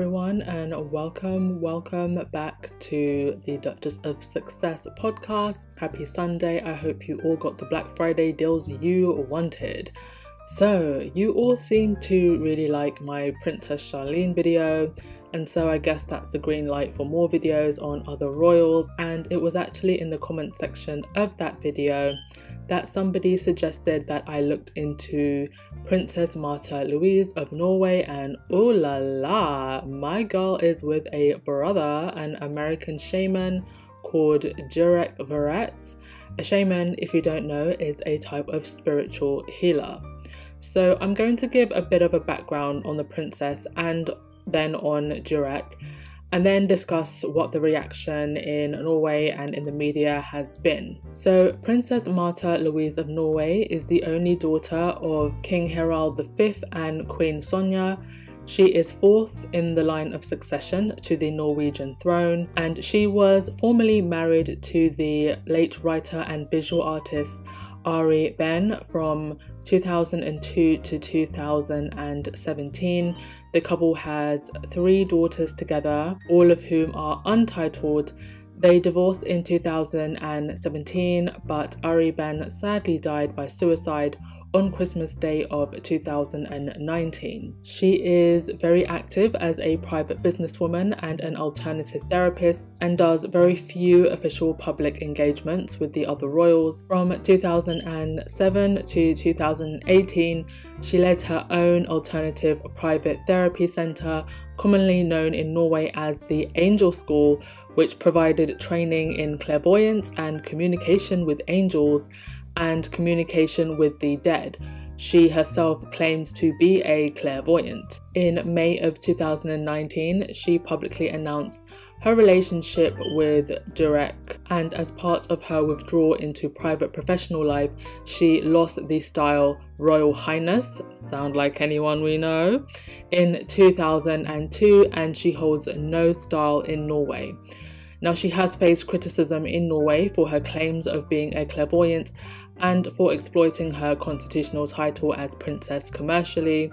everyone, and welcome, welcome back to the Duchess of Success podcast. Happy Sunday. I hope you all got the Black Friday deals you wanted. So, you all seem to really like my Princess Charlene video, and so I guess that's the green light for more videos on other royals. And it was actually in the comment section of that video that somebody suggested that I looked into Princess Märtha Louise of Norway, and oh la la, my girl is with a brother, an American shaman called Durek Verrett. A shaman, if you don't know, is a type of spiritual healer. So I'm going to give a bit of a background on the princess and then on Durek and then discuss what the reaction in Norway and in the media has been. So, Princess Märtha Louise of Norway is the only daughter of King Harald V and Queen Sonja. She is fourth in the line of succession to the Norwegian throne, and she was formerly married to the late writer and visual artist Ari Behn from 2002 to 2017. The couple had three daughters together, all of whom are untitled. They divorced in 2017, but Ari Behn sadly died by suicide on Christmas Day of 2019. She is very active as a private businesswoman and an alternative therapist and does very few official public engagements with the other royals. From 2007 to 2018, she led her own alternative private therapy centre, commonly known in Norway as the Angel School, which provided training in clairvoyance and communication with angels and communication with the dead. She herself claims to be a clairvoyant. In May of 2019, she publicly announced her relationship with Durek, and as part of her withdrawal into private professional life, she lost the style Royal Highness, sound like anyone we know, in 2002, and she holds no style in Norway. Now, she has faced criticism in Norway for her claims of being a clairvoyant and for exploiting her constitutional title as princess commercially.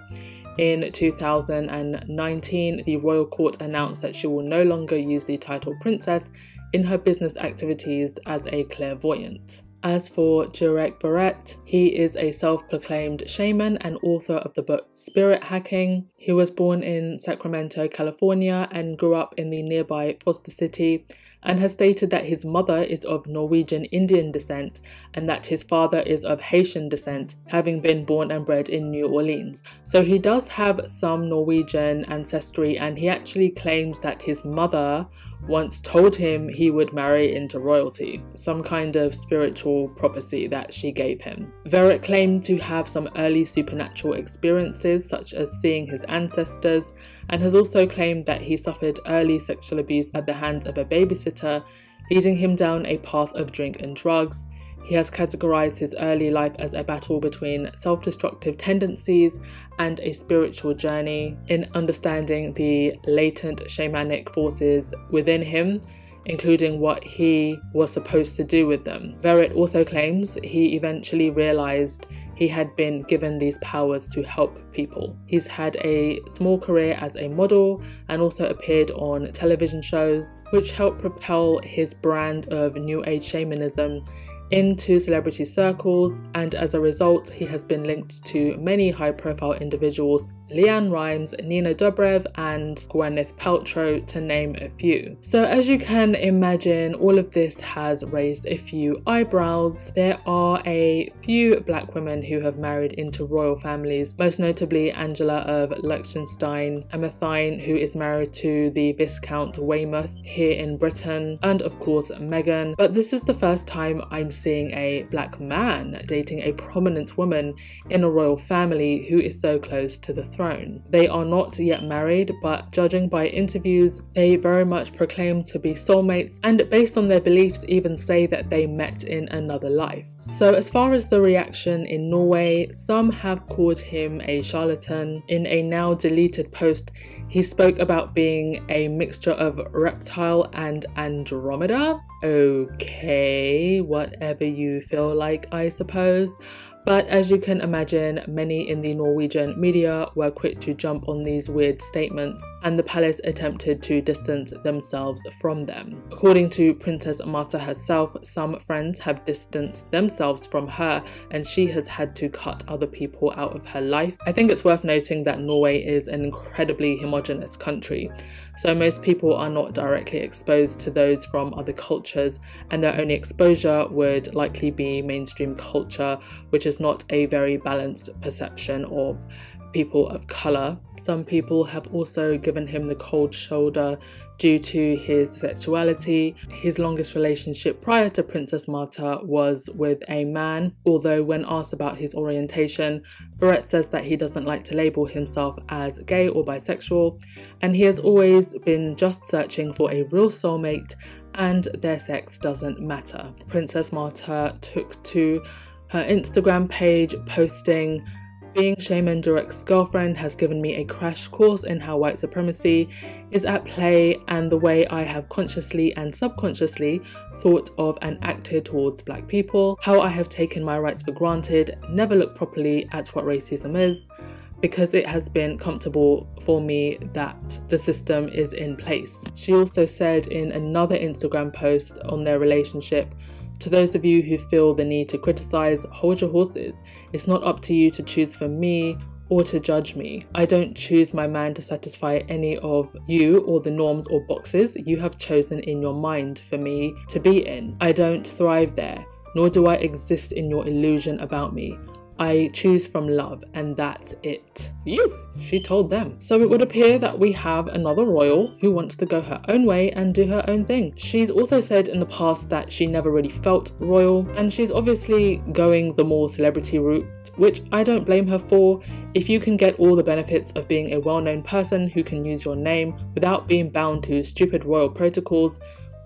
In 2019, the royal court announced that she will no longer use the title princess in her business activities as a clairvoyant. As for Durek Verrett, he is a self proclaimed shaman and author of the book Spirit Hacking. He was born in Sacramento, California, and grew up in the nearby Foster City and has stated that his mother is of Norwegian Indian descent and that his father is of Haitian descent, having been born and bred in New Orleans. So he does have some Norwegian ancestry, and he actually claims that his mother once told him he would marry into royalty, some kind of spiritual prophecy that she gave him. Verrett claimed to have some early supernatural experiences, such as seeing his ancestors, and has also claimed that he suffered early sexual abuse at the hands of a babysitter, leading him down a path of drink and drugs. He has categorized his early life as a battle between self destructive tendencies and a spiritual journey in understanding the latent shamanic forces within him, including what he was supposed to do with them. Verrett also claims he eventually realized he had been given these powers to help people. He's had a small career as a model and also appeared on television shows, which helped propel his brand of New Age shamanism into celebrity circles, and as a result, he has been linked to many high profile individuals LeAnn Rimes, Nina Dobrev, and Gwyneth Paltrow, to name a few. So, as you can imagine, all of this has raised a few eyebrows. There are a few black women who have married into royal families, most notably Angela of Liechtenstein, Emma Thynn, who is married to the Viscount Weymouth here in Britain, and of course, Meghan. But this is the first time I'm seeing a black man dating a prominent woman in a royal family who is so close to the throne throne. They are not yet married, but judging by interviews, they very much proclaim to be soulmates and, based on their beliefs, even say that they met in another life. So, as far as the reaction in Norway, some have called him a charlatan. In a now deleted post, he spoke about being a mixture of reptile and Andromeda. Okay, whatever you feel like, I suppose. But as you can imagine, many in the Norwegian media were quick to jump on these weird statements, and the palace attempted to distance themselves from them. According to Princess Märtha herself, some friends have distanced themselves from her, and she has had to cut other people out of her life. I think it's worth noting that Norway is an incredibly homogenous country, so most people are not directly exposed to those from other cultures, and their only exposure would likely be mainstream culture, which is not a very balanced perception of people of colour. Some people have also given him the cold shoulder due to his sexuality. His longest relationship prior to Princess Märtha was with a man, although, when asked about his orientation, Verrett says that he doesn't like to label himself as gay or bisexual, and he has always been just searching for a real soulmate, and their sex doesn't matter. Princess Märtha took to her Instagram page posting being Shaman Durek's girlfriend has given me a crash course in how white supremacy is at play and the way I have consciously and subconsciously thought of and acted towards black people, how I have taken my rights for granted, never looked properly at what racism is, because it has been comfortable for me that the system is in place. She also said in another Instagram post on their relationship to those of you who feel the need to criticize, hold your horses. It's not up to you to choose for me or to judge me. I don't choose my man to satisfy any of you or the norms or boxes you have chosen in your mind for me to be in. I don't thrive there, nor do I exist in your illusion about me. I choose from love, and that's it. You, she told them. So it would appear that we have another royal who wants to go her own way and do her own thing. She's also said in the past that she never really felt royal, and she's obviously going the more celebrity route which I don't blame her for. If you can get all the benefits of being a well known person who can use your name without being bound to stupid royal protocols,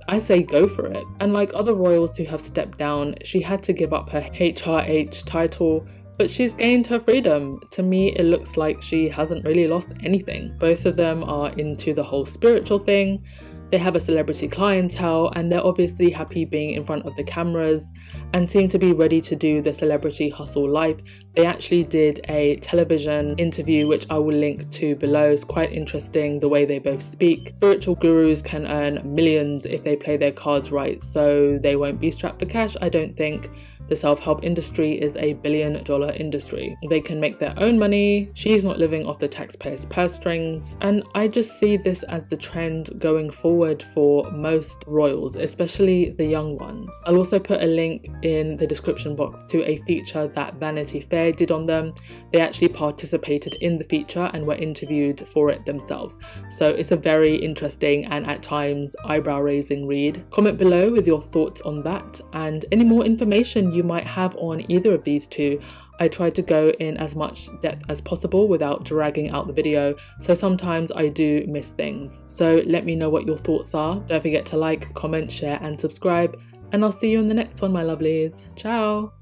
I say go for it. And like other royals who have stepped down, she had to give up her HRH title but she's gained her freedom. To me, it looks like she hasn't really lost anything. Both of them are into the whole spiritual thing. They have a celebrity clientele and they're obviously happy being in front of the cameras and seem to be ready to do the celebrity hustle life. They actually did a television interview, which I will link to below. It's quite interesting the way they both speak. Spiritual gurus can earn millions if they play their cards right, so they won't be strapped for cash, I don't think. The self help industry is a billion dollar industry. They can make their own money, she's not living off the taxpayers' purse strings, and I just see this as the trend going forward for most royals, especially the young ones. I'll also put a link in the description box to a feature that Vanity Fair did on them. They actually participated in the feature and were interviewed for it themselves. So it's a very interesting and at times eyebrow raising read. Comment below with your thoughts on that and any more information you might have on either of these two. I tried to go in as much depth as possible without dragging out the video, so sometimes I do miss things. So let me know what your thoughts are. Don't forget to like, comment, share, and subscribe, and I'll see you in the next one, my lovelies. Ciao!